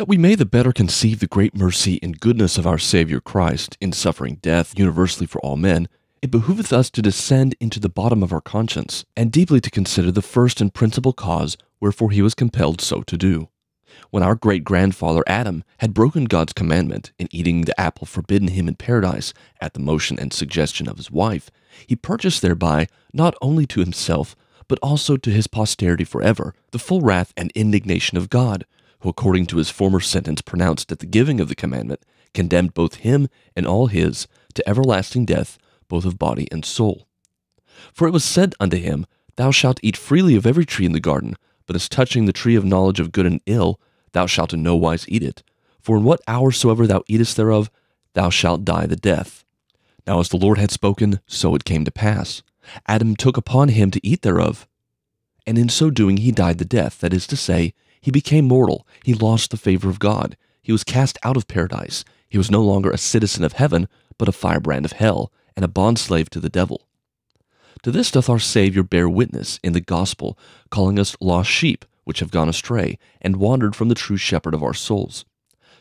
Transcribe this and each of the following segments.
That we may the better conceive the great mercy and goodness of our Saviour Christ in suffering death universally for all men, it behoveth us to descend into the bottom of our conscience, and deeply to consider the first and principal cause wherefore he was compelled so to do. When our great grandfather Adam had broken God's commandment in eating the apple forbidden him in paradise at the motion and suggestion of his wife, he purchased thereby not only to himself, but also to his posterity forever, the full wrath and indignation of God, who according to his former sentence pronounced at the giving of the commandment, condemned both him and all his to everlasting death, both of body and soul. For it was said unto him, Thou shalt eat freely of every tree in the garden, but as touching the tree of knowledge of good and ill, thou shalt in no wise eat it. For in what hour soever thou eatest thereof, thou shalt die the death. Now as the Lord had spoken, so it came to pass. Adam took upon him to eat thereof, and in so doing he died the death, that is to say, he became mortal, he lost the favor of God, he was cast out of paradise, he was no longer a citizen of heaven, but a firebrand of hell, and a bondslave to the devil. To this doth our Saviour bear witness in the gospel, calling us lost sheep, which have gone astray, and wandered from the true shepherd of our souls.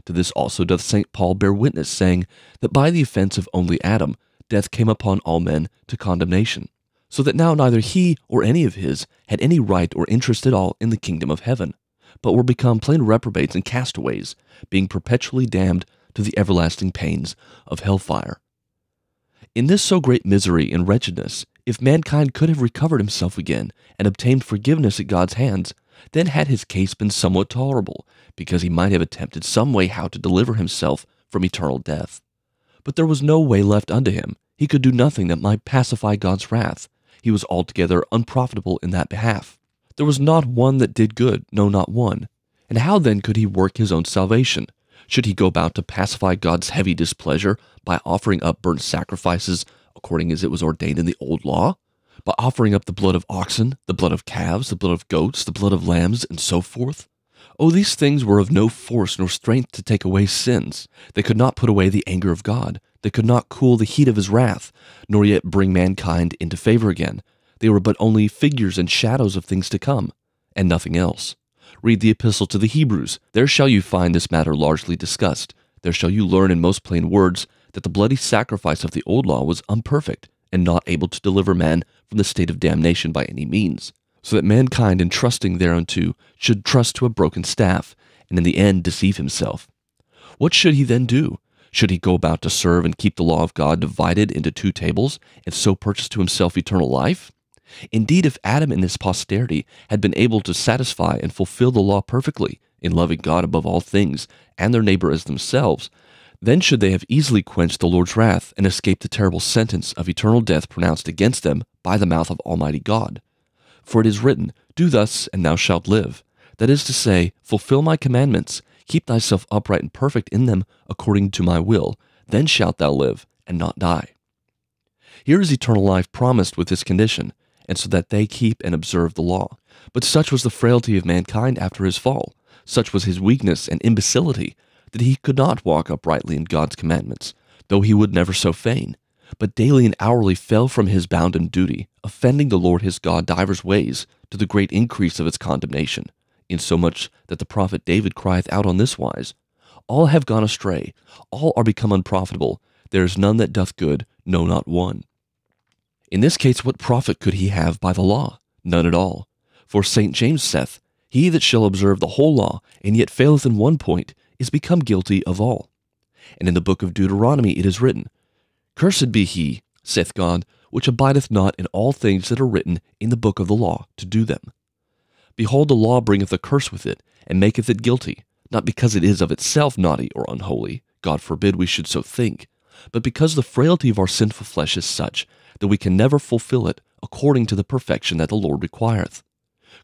To this also doth St. Paul bear witness, saying that by the offense of only Adam, death came upon all men to condemnation, so that now neither he or any of his had any right or interest at all in the kingdom of heaven, but were become plain reprobates and castaways, being perpetually damned to the everlasting pains of hellfire. In this so great misery and wretchedness, if mankind could have recovered himself again and obtained forgiveness at God's hands, then had his case been somewhat tolerable, because he might have attempted some way how to deliver himself from eternal death. But there was no way left unto him. He could do nothing that might pacify God's wrath. He was altogether unprofitable in that behalf. There was not one that did good, no, not one. And how then could he work his own salvation? Should he go about to pacify God's heavy displeasure by offering up burnt sacrifices according as it was ordained in the old law? By offering up the blood of oxen, the blood of calves, the blood of goats, the blood of lambs, and so forth? Oh, these things were of no force nor strength to take away sins. They could not put away the anger of God. They could not cool the heat of his wrath, nor yet bring mankind into favor again. They were but only figures and shadows of things to come, and nothing else. Read the epistle to the Hebrews. There shall you find this matter largely discussed. There shall you learn in most plain words that the bloody sacrifice of the old law was unperfect and not able to deliver man from the state of damnation by any means, so that mankind in trusting thereunto should trust to a broken staff, and in the end deceive himself. What should he then do? Should he go about to serve and keep the law of God divided into two tables, and so purchase to himself eternal life? Indeed, if Adam and his posterity had been able to satisfy and fulfill the law perfectly, in loving God above all things and their neighbor as themselves, then should they have easily quenched the Lord's wrath and escaped the terrible sentence of eternal death pronounced against them by the mouth of Almighty God. For it is written, Do thus, and thou shalt live. That is to say, fulfill my commandments, keep thyself upright and perfect in them according to my will, then shalt thou live and not die. Here is eternal life promised with this condition, and so that they keep and observe the law. But such was the frailty of mankind after his fall, such was his weakness and imbecility, that he could not walk uprightly in God's commandments, though he would never so fain, but daily and hourly fell from his bounden duty, offending the Lord his God divers ways, to the great increase of its condemnation, insomuch that the prophet David crieth out on this wise, All have gone astray, all are become unprofitable, there is none that doth good, no not one. In this case, what profit could he have by the law? None at all. For St. James saith, He that shall observe the whole law, and yet faileth in one point, is become guilty of all. And in the book of Deuteronomy it is written, Cursed be he, saith God, which abideth not in all things that are written in the book of the law to do them. Behold, the law bringeth a curse with it, and maketh it guilty, not because it is of itself naughty or unholy, God forbid we should so think, but because the frailty of our sinful flesh is such that we can never fulfill it according to the perfection that the Lord requireth.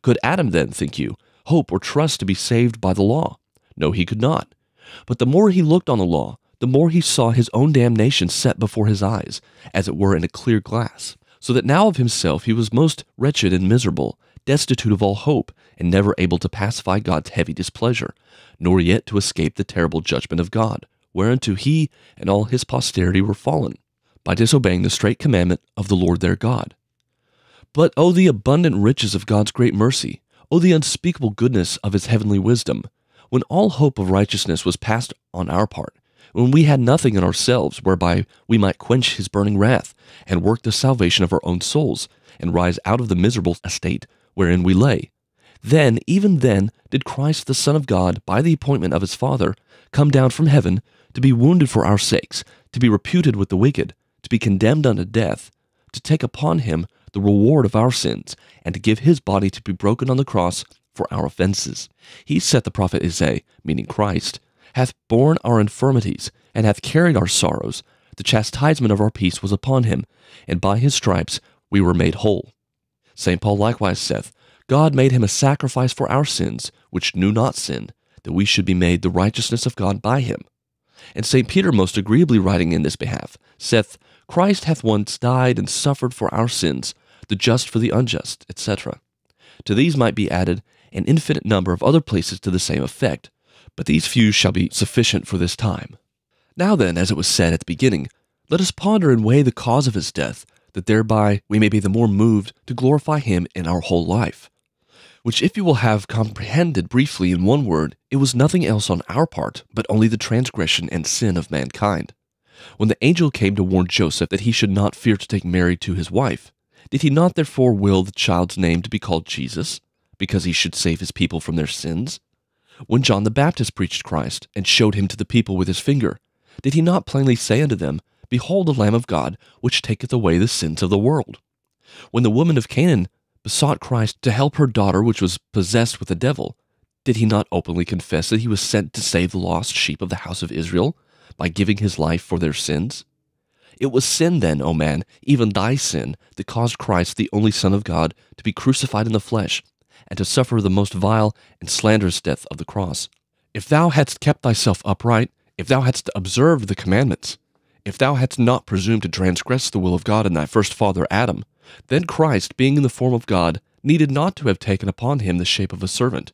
Could Adam then, think you, hope or trust to be saved by the law? No, he could not. But the more he looked on the law, the more he saw his own damnation set before his eyes, as it were in a clear glass, so that now of himself he was most wretched and miserable, destitute of all hope, and never able to pacify God's heavy displeasure, nor yet to escape the terrible judgment of God, whereunto he and all his posterity were fallen, by disobeying the straight commandment of the Lord their God. But oh, the abundant riches of God's great mercy! Oh, the unspeakable goodness of his heavenly wisdom! when all hope of righteousness was past on our part, when we had nothing in ourselves whereby we might quench his burning wrath, and work the salvation of our own souls, and rise out of the miserable estate wherein we lay. Then, even then, did Christ the Son of God, by the appointment of his Father, come down from heaven, to be wounded for our sakes, to be reputed with the wicked, to be condemned unto death, to take upon him the reward of our sins, and to give his body to be broken on the cross for our offenses. He said the prophet Isaiah, meaning Christ, hath borne our infirmities, and hath carried our sorrows. The chastisement of our peace was upon him, and by his stripes we were made whole. St. Paul likewise saith, God made him a sacrifice for our sins, which knew not sin, that we should be made the righteousness of God by him. And St. Peter, most agreeably writing in this behalf, saith, Christ hath once died and suffered for our sins, the just for the unjust, etc. To these might be added an infinite number of other places to the same effect, but these few shall be sufficient for this time. Now then, as it was said at the beginning, let us ponder and weigh the cause of his death, that thereby we may be the more moved to glorify him in our whole life. Which, if you will have comprehended briefly in one word, it was nothing else on our part, but only the transgression and sin of mankind. When the angel came to warn Joseph that he should not fear to take Mary to his wife, did he not therefore will the child's name to be called Jesus, because he should save his people from their sins? When John the Baptist preached Christ, and showed him to the people with his finger, did he not plainly say unto them, Behold the Lamb of God, which taketh away the sins of the world? When the woman of Canaan besought Christ to help her daughter which was possessed with the devil, did he not openly confess that he was sent to save the lost sheep of the house of Israel by giving his life for their sins? It was sin then, O man, even thy sin, that caused Christ, the only Son of God, to be crucified in the flesh, and to suffer the most vile and slanderous death of the cross. If thou hadst kept thyself upright, if thou hadst observed the commandments, if thou hadst not presumed to transgress the will of God in thy first father Adam, then Christ, being in the form of God, needed not to have taken upon him the shape of a servant.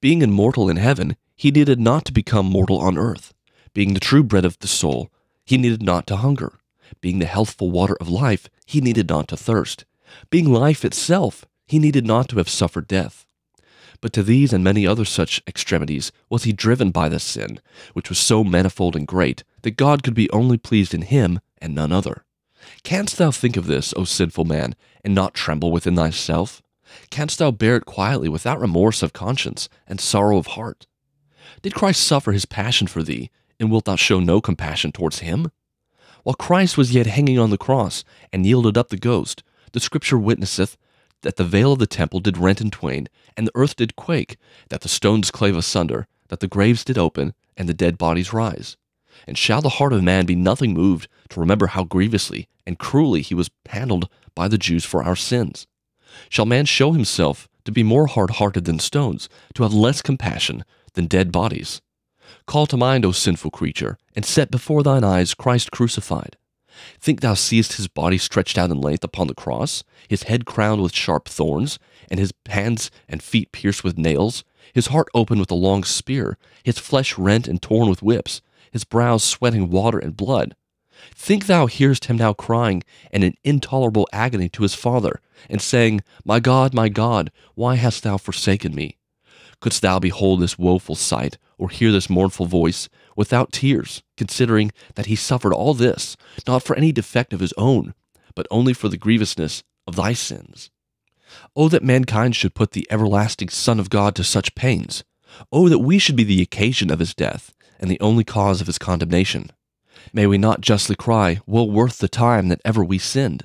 Being immortal in heaven, he needed not to become mortal on earth. Being the true bread of the soul, he needed not to hunger. Being the healthful water of life, he needed not to thirst. Being life itself, he needed not to have suffered death. But to these and many other such extremities was he driven by the sin, which was so manifold and great that God could be only pleased in him and none other. Canst thou think of this, O sinful man, and not tremble within thyself? Canst thou bear it quietly without remorse of conscience and sorrow of heart? Did Christ suffer his passion for thee, and wilt thou show no compassion towards him? While Christ was yet hanging on the cross, and yielded up the ghost, the Scripture witnesseth that the veil of the temple did rent in twain, and the earth did quake, that the stones clave asunder, that the graves did open, and the dead bodies rise. And shall the heart of man be nothing moved to remember how grievously and cruelly he was handled by the Jews for our sins? Shall man show himself to be more hard hearted than stones, to have less compassion than dead bodies? Call to mind, O sinful creature, and set before thine eyes Christ crucified. Think thou seest his body stretched out in length upon the cross, his head crowned with sharp thorns, and his hands and feet pierced with nails, his heart open with a long spear, his flesh rent and torn with whips, his brows sweating water and blood. Think thou hearest him now crying in an intolerable agony to his Father, and saying, My God, my God, why hast thou forsaken me? Couldst thou behold this woeful sight, or hear this mournful voice, without tears, considering that he suffered all this, not for any defect of his own, but only for the grievousness of thy sins? Oh, that mankind should put the everlasting Son of God to such pains! Oh, that we should be the occasion of his death, and the only cause of his condemnation. May we not justly cry, Well worth the time that ever we sinned.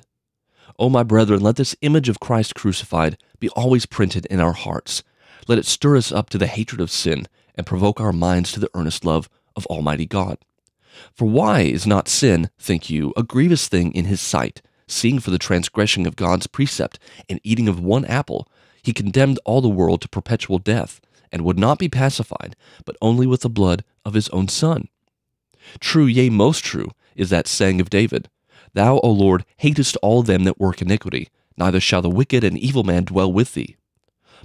O my brethren, let this image of Christ crucified be always printed in our hearts. Let it stir us up to the hatred of sin and provoke our minds to the earnest love of Almighty God. For why is not sin, think you, a grievous thing in his sight, seeing for the transgression of God's precept and eating of one apple, he condemned all the world to perpetual death, and would not be pacified, but only with the blood of his own Son? True, yea, most true, is that saying of David Thou, O Lord, hatest all them that work iniquity, neither shall the wicked and evil man dwell with thee.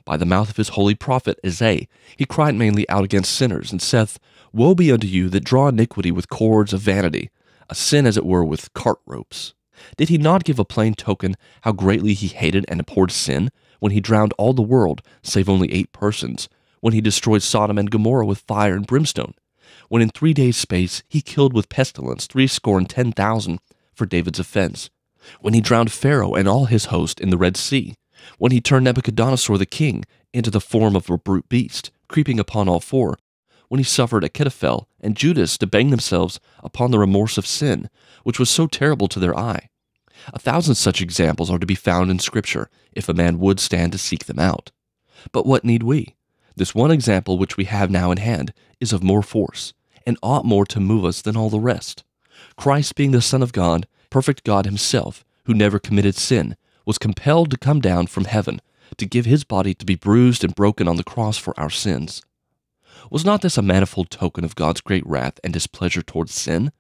By the mouth of his holy prophet Isaiah, he cried mainly out against sinners, and saith, Woe be unto you that draw iniquity with cords of vanity, a sin as it were with cart ropes. Did he not give a plain token how greatly he hated and abhorred sin, when he drowned all the world, save only eight persons, when he destroyed Sodom and Gomorrah with fire and brimstone, when in three days' space he killed with pestilence threescore and ten thousand for David's offense, when he drowned Pharaoh and all his host in the Red Sea, when he turned Nebuchadnezzar the king into the form of a brute beast, creeping upon all four, when he suffered Achitophel and Judas to bang themselves upon the remorse of sin, which was so terrible to their eye. A thousand such examples are to be found in Scripture, if a man would stand to seek them out. But what need we? This one example which we have now in hand is of more force, and ought more to move us than all the rest. Christ, being the Son of God, perfect God himself, who never committed sin, was compelled to come down from heaven to give his body to be bruised and broken on the cross for our sins. Was not this a manifold token of God's great wrath and displeasure towards sin,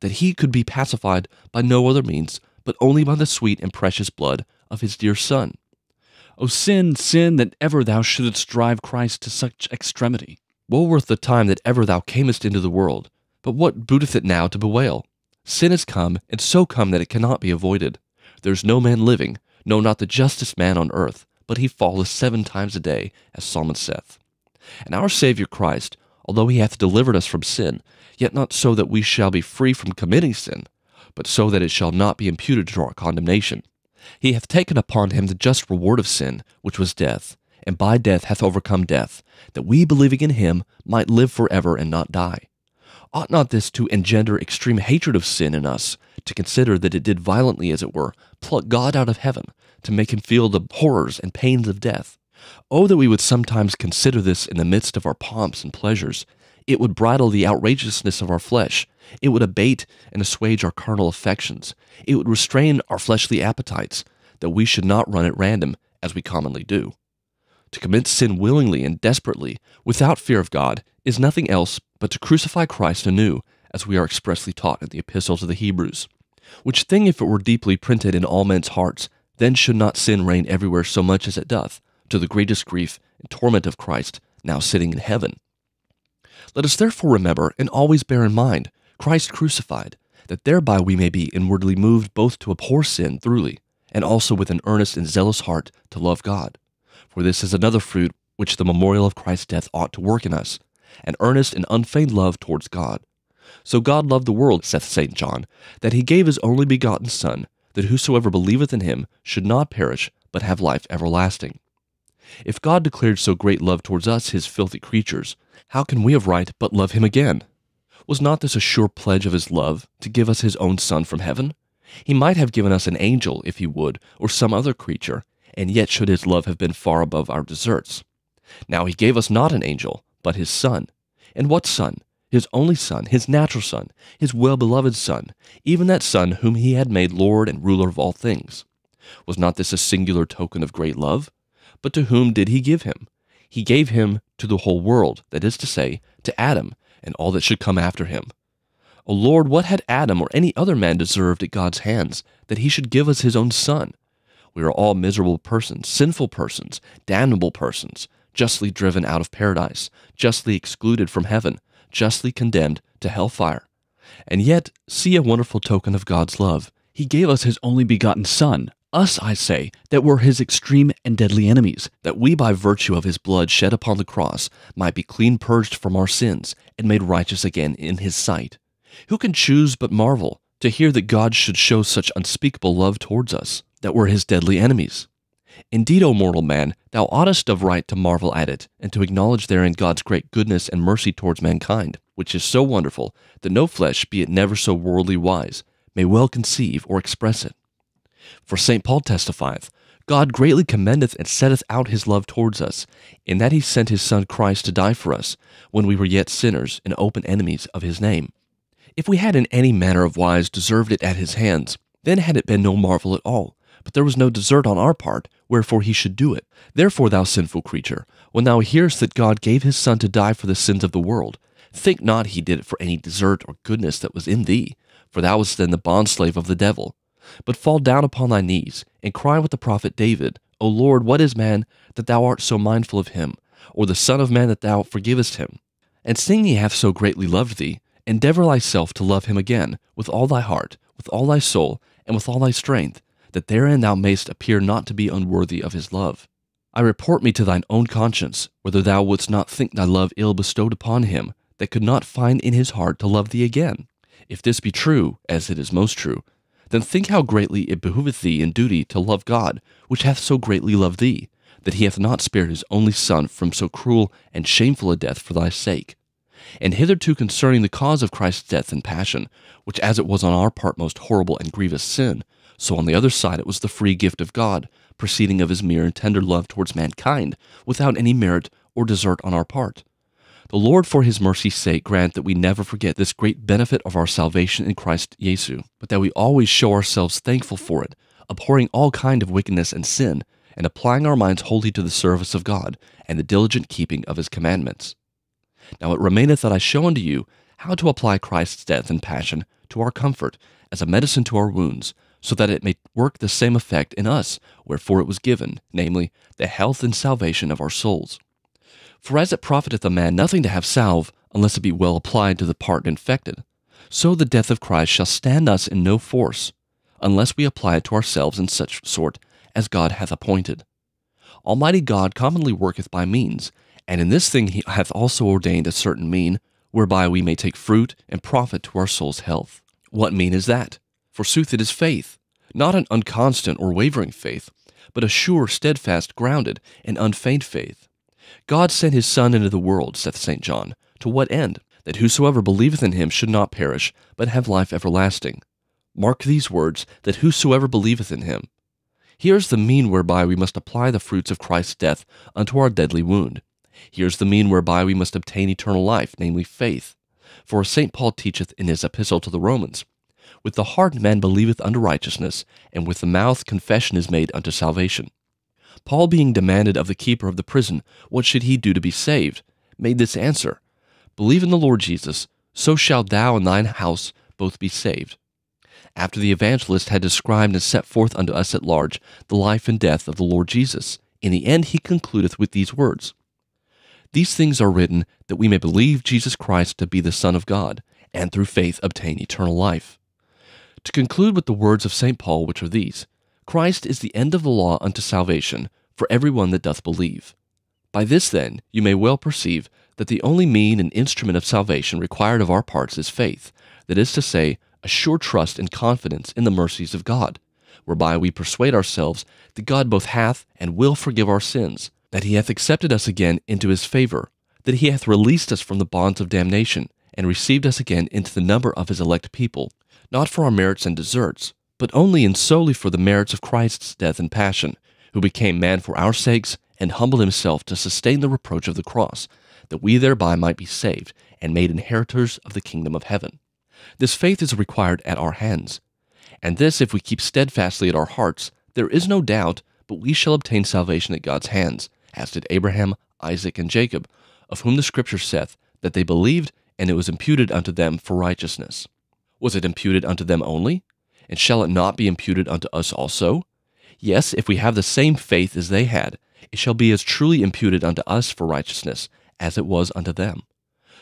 that he could be pacified by no other means but only by the sweet and precious blood of his dear Son? O sin, sin, that ever thou shouldst drive Christ to such extremity! Woe worth the time that ever thou camest into the world! But what booteth it now to bewail? Sin is come, and so come that it cannot be avoided. There is no man living, no, not the justest man on earth, but he falleth seven times a day, as Psalmist saith. And our Saviour Christ, although he hath delivered us from sin, yet not so that we shall be free from committing sin, but so that it shall not be imputed to our condemnation. He hath taken upon him the just reward of sin, which was death, and by death hath overcome death, that we, believing in him, might live for ever and not die. Ought not this to engender extreme hatred of sin in us, to consider that it did violently, as it were, pluck God out of heaven, to make him feel the horrors and pains of death? Oh, that we would sometimes consider this in the midst of our pomps and pleasures. It would bridle the outrageousness of our flesh. It would abate and assuage our carnal affections. It would restrain our fleshly appetites, that we should not run at random, as we commonly do. To commit sin willingly and desperately, without fear of God, is nothing else but to crucify Christ anew, as we are expressly taught in the epistles of the Hebrews. Which thing, if it were deeply printed in all men's hearts, then should not sin reign everywhere so much as it doth, to the greatest grief and torment of Christ, now sitting in heaven. Let us therefore remember and always bear in mind Christ crucified, that thereby we may be inwardly moved both to abhor sin throughly, and also with an earnest and zealous heart to love God. For this is another fruit which the memorial of Christ's death ought to work in us, an earnest and unfeigned love towards God. So God loved the world, saith St. John, that he gave his only begotten Son, that whosoever believeth in him should not perish, but have life everlasting. If God declared so great love towards us, his filthy creatures, how can we of right but love him again? Was not this a sure pledge of his love, to give us his own Son from heaven? He might have given us an angel, if he would, or some other creature, and yet should his love have been far above our deserts. Now he gave us not an angel, but his Son. And what Son? His only Son, his natural Son, his well beloved Son, even that Son whom he had made Lord and ruler of all things. Was not this a singular token of great love? But to whom did he give him? He gave him to the whole world, that is to say, to Adam and all that should come after him. O Lord, what had Adam or any other man deserved at God's hands, that he should give us his own Son? We are all miserable persons, sinful persons, damnable persons, justly driven out of paradise, justly excluded from heaven, justly condemned to hellfire. And yet, see a wonderful token of God's love. He gave us his only begotten Son, us, I say, that were his extreme and deadly enemies, that we by virtue of his blood shed upon the cross might be clean purged from our sins and made righteous again in his sight. Who can choose but marvel to hear that God should show such unspeakable love towards us, that were his deadly enemies? Indeed, O mortal man, thou oughtest of right to marvel at it, and to acknowledge therein God's great goodness and mercy towards mankind, which is so wonderful that no flesh, be it never so worldly wise, may well conceive or express it. For St. Paul testifieth, God greatly commendeth and setteth out his love towards us, in that he sent his Son Christ to die for us, when we were yet sinners and open enemies of his name. If we had in any manner of wise deserved it at his hands, then had it been no marvel at all. But there was no desert on our part, wherefore he should do it. Therefore, thou sinful creature, when thou hearest that God gave his Son to die for the sins of the world, think not he did it for any desert or goodness that was in thee, for thou wast then the bondslave of the devil. But fall down upon thy knees, and cry with the prophet David, O Lord, what is man that thou art so mindful of him, or the Son of man that thou forgivest him? And seeing he hath so greatly loved thee, endeavor thyself to love him again, with all thy heart, with all thy soul, and with all thy strength, that therein thou mayst appear not to be unworthy of his love. I report me to thine own conscience, whether thou wouldst not think thy love ill bestowed upon him, that could not find in his heart to love thee again. If this be true, as it is most true, then think how greatly it behoveth thee in duty to love God, which hath so greatly loved thee, that he hath not spared his only Son from so cruel and shameful a death for thy sake. And hitherto concerning the cause of Christ's death and passion, which as it was on our part most horrible and grievous sin, so on the other side it was the free gift of God, proceeding of his mere and tender love towards mankind, without any merit or desert on our part. The Lord, for his mercy's sake, grant that we never forget this great benefit of our salvation in Christ Jesus, but that we always show ourselves thankful for it, abhorring all kind of wickedness and sin, and applying our minds wholly to the service of God and the diligent keeping of his commandments. Now it remaineth that I show unto you how to apply Christ's death and passion to our comfort, as a medicine to our wounds, so that it may work the same effect in us wherefore it was given, namely, the health and salvation of our souls. For as it profiteth a man nothing to have salve, unless it be well applied to the part infected, so the death of Christ shall stand us in no force, unless we apply it to ourselves in such sort as God hath appointed. Almighty God commonly worketh by means, and in this thing he hath also ordained a certain mean, whereby we may take fruit and profit to our soul's health. What mean is that? Forsooth it is faith, not an unconstant or wavering faith, but a sure, steadfast, grounded, and unfeigned faith God sent his Son into the world, saith St. John, to what end? That whosoever believeth in him should not perish, but have life everlasting. Mark these words, that whosoever believeth in him. Here's the mean whereby we must apply the fruits of Christ's death unto our deadly wound. Here's the mean whereby we must obtain eternal life, namely faith. For St. Paul teacheth in his epistle to the Romans, With the heart man believeth unto righteousness, and with the mouth confession is made unto salvation. Paul, being demanded of the keeper of the prison what should he do to be saved, made this answer Believe in the Lord Jesus, so shalt thou and thine house both be saved. After the evangelist had described and set forth unto us at large the life and death of the Lord Jesus, in the end he concludeth with these words These things are written that we may believe Jesus Christ to be the Son of God, and through faith obtain eternal life. To conclude with the words of St. Paul, which are these Christ is the end of the law unto salvation for every one that doth believe. By this, then, you may well perceive that the only mean and instrument of salvation required of our parts is faith, that is to say, a sure trust and confidence in the mercies of God, whereby we persuade ourselves that God both hath and will forgive our sins, that he hath accepted us again into his favor, that he hath released us from the bonds of damnation, and received us again into the number of his elect people, not for our merits and deserts, but only and solely for the merits of Christ's death and passion, who became man for our sakes and humbled himself to sustain the reproach of the cross, that we thereby might be saved and made inheritors of the kingdom of heaven. This faith is required at our hands. And this, if we keep steadfastly at our hearts, there is no doubt but we shall obtain salvation at God's hands, as did Abraham, Isaac, and Jacob, of whom the Scripture saith that they believed, and it was imputed unto them for righteousness. Was it imputed unto them only? And shall it not be imputed unto us also? Yes, if we have the same faith as they had, it shall be as truly imputed unto us for righteousness as it was unto them.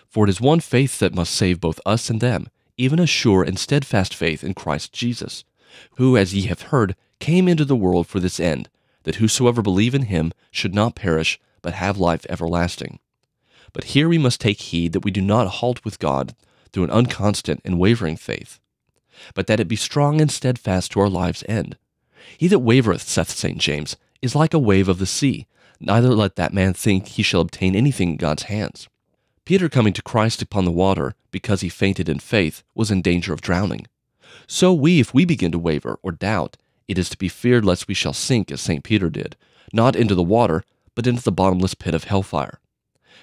For it is one faith that must save both us and them, even a sure and steadfast faith in Christ Jesus, who, as ye have heard, came into the world for this end, that whosoever believe in him should not perish, but have life everlasting. But here we must take heed that we do not halt with God through an unconstant and wavering faith, but that it be strong and steadfast to our life's end. He that wavereth, saith St. James, is like a wave of the sea. Neither let that man think he shall obtain anything in God's hands. Peter coming to Christ upon the water, because he fainted in faith, was in danger of drowning. So we, if we begin to waver or doubt, it is to be feared lest we shall sink as St. Peter did, not into the water, but into the bottomless pit of hellfire.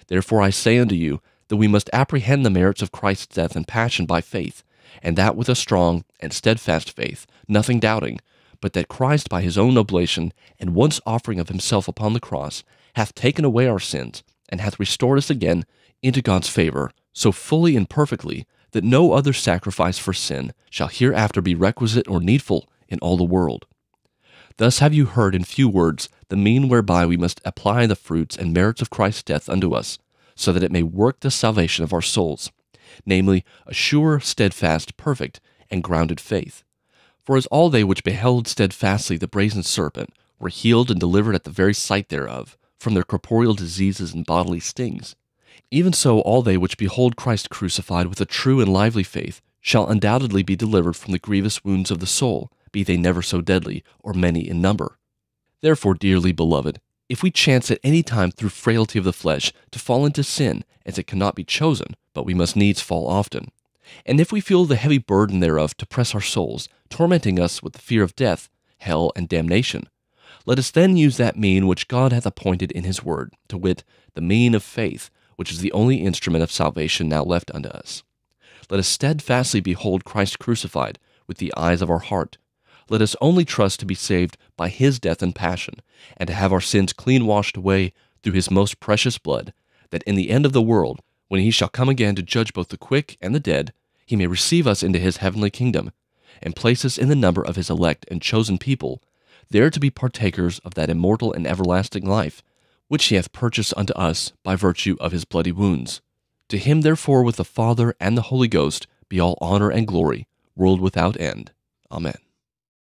Therefore I say unto you that we must apprehend the merits of Christ's death and passion by faith, and that with a strong and steadfast faith, nothing doubting, but that Christ by his own oblation and once offering of himself upon the cross hath taken away our sins, and hath restored us again into God's favor, so fully and perfectly that no other sacrifice for sin shall hereafter be requisite or needful in all the world. Thus have you heard in few words the mean whereby we must apply the fruits and merits of Christ's death unto us, so that it may work the salvation of our souls namely, a sure, steadfast, perfect, and grounded faith. For as all they which beheld steadfastly the brazen serpent, were healed and delivered at the very sight thereof, from their corporeal diseases and bodily stings. Even so, all they which behold Christ crucified with a true and lively faith shall undoubtedly be delivered from the grievous wounds of the soul, be they never so deadly or many in number. Therefore, dearly beloved, if we chance at any time through frailty of the flesh to fall into sin, as it cannot be chosen, but we must needs fall often, and if we feel the heavy burden thereof to press our souls, tormenting us with the fear of death, hell, and damnation, let us then use that mean which God hath appointed in his word, to wit, the mean of faith, which is the only instrument of salvation now left unto us. Let us steadfastly behold Christ crucified with the eyes of our heart. Let us only trust to be saved by his death and passion, and to have our sins clean washed away through his most precious blood, that in the end of the world, when he shall come again to judge both the quick and the dead, he may receive us into his heavenly kingdom, and place us in the number of his elect and chosen people, there to be partakers of that immortal and everlasting life, which he hath purchased unto us by virtue of his bloody wounds. To him, therefore, with the Father and the Holy Ghost, be all honor and glory, world without end. Amen.